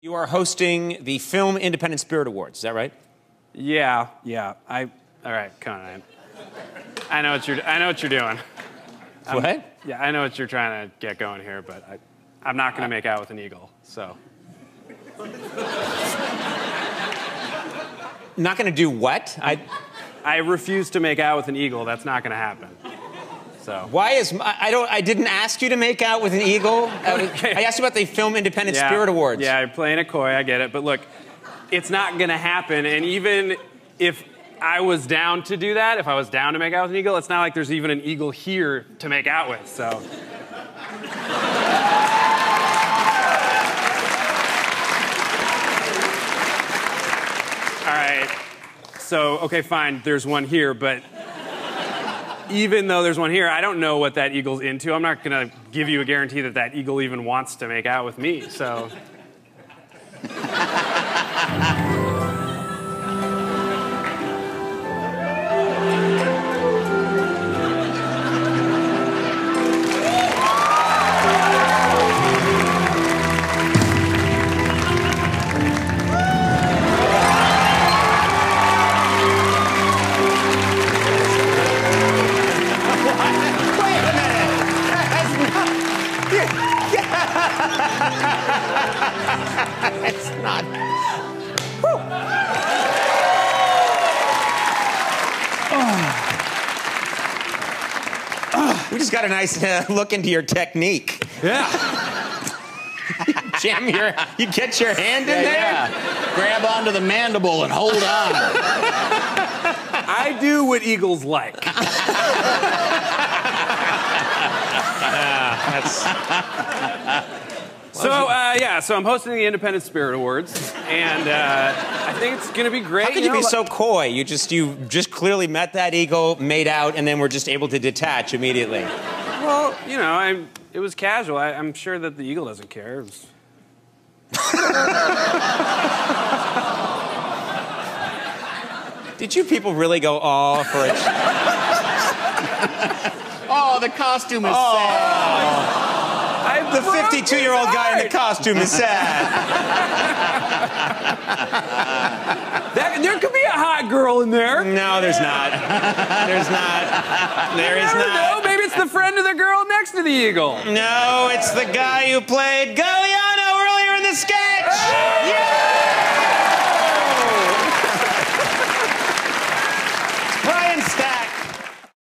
You are hosting the Film Independent Spirit Awards. Is that right? Yeah, yeah. I. All right, Conan. I know what you're. I know what you're doing. what? Yeah, I know what you're trying to get going here, but I, I'm not going to make out with an eagle. So Not going to do what? I. I refuse to make out with an eagle. That's not going to happen. So Why is I I don't? I didn't ask you to make out with an eagle. I, Okay. I asked you about the Film Independent yeah, Spirit Awards. Yeah, you're playing a coy. I get it, but look, it's not going to happen. And even if I was down to do that, if I was down to make out with an eagle, it's not like there's even an eagle here to make out with. So. All right. So, okay, fine, there's one here, but even though there's one here, I don't know what that eagle's into. I'm not gonna give you a guarantee that that eagle even wants to make out with me, so. That's not. it's not. We just got a nice uh, look into your technique. Yeah. Jim, your, you get your hand in there? Yeah. Grab onto the mandible and hold on. I do what eagles like. That's, So, uh, yeah, so I'm hosting the Independent Spirit Awards, and uh, I think it's gonna be great. how could you know, be so coy? You just you just clearly met that eagle, made out, and then were just able to detach immediately. Well, you know, I'm, it was casual. I, I'm sure that the eagle doesn't care. Was- Did you people really go all for it? Oh, the costume is sad. I The 52 year old guy in the costume is sad. That, there could be a hot girl in there. No, there's not. There's not. There is don't know. Maybe it's the friend of the girl next to the eagle. No, it's the guy who played Galliano earlier in the sketch.